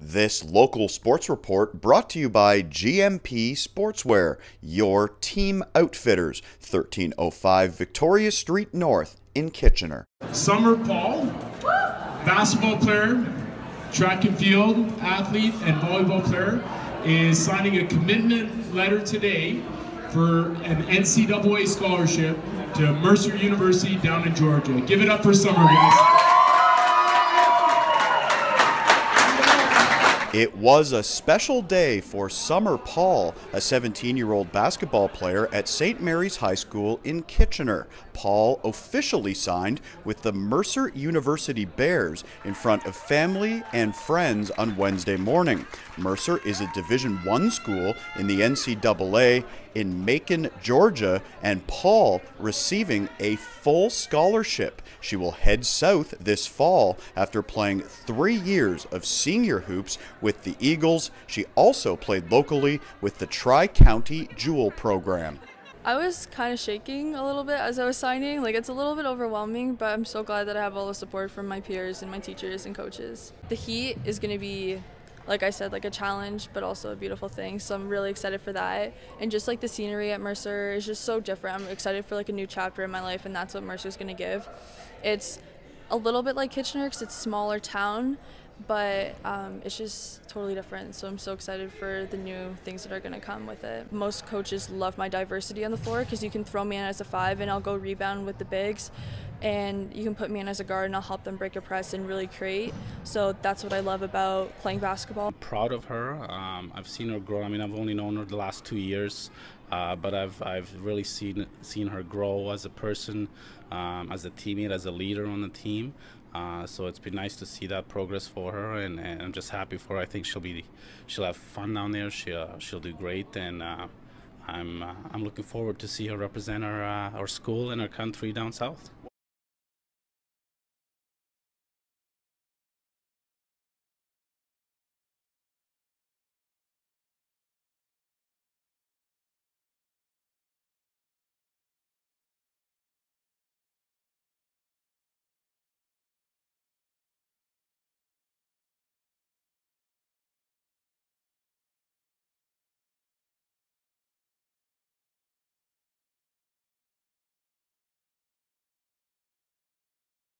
This local sports report brought to you by GMP Sportswear, your team outfitters, 1305 Victoria Street North in Kitchener. Summer Pahl, basketball player, track and field athlete, and volleyball player, is signing a commitment letter today for an NCAA scholarship to Mercer University down in Georgia. Give it up for Summer, guys. It was a special day for Summer Pahl, a 17 year old basketball player at St. Mary's High School in Kitchener. Pahl officially signed with the Mercer University Bears in front of family and friends on Wednesday morning. Mercer is a Division One school in the NCAA in Macon, Georgia, and Pahl receiving a full scholarship. She will head south this fall after playing three years of senior hoops with the Eagles. She also played locally with the Tri County Jewel program. I was kind of shaking a little bit as I was signing. Like, it's a little bit overwhelming, but I'm so glad that I have all the support from my peers and my teachers and coaches. The heat is going to be, like I said, like a challenge, but also a beautiful thing. So I'm really excited for that. And just like the scenery at Mercer is just so different. I'm excited for like a new chapter in my life, and that's what Mercer's going to give. It's a little bit like Kitchener because it's smaller town, but um, it's just totally different. So I'm so excited for the new things that are going to come with it. Most coaches love my diversity on the floor because you can throw me in as a five and I'll go rebound with the bigs. And you can put me in as a guard and I'll help them break a press and really create. So that's what I love about playing basketball. Proud of her. Um, I've seen her grow. I mean, I've only known her the last two years, uh, but I've, I've really seen, seen her grow as a person, um, as a teammate, as a leader on the team. Uh, so it's been nice to see that progress for her, and, and, I'm just happy for her. I think she'll be, she'll have fun down there. She uh, she'll do great, and uh, I'm uh, I'm looking forward to see her represent our uh, our school and our country down south.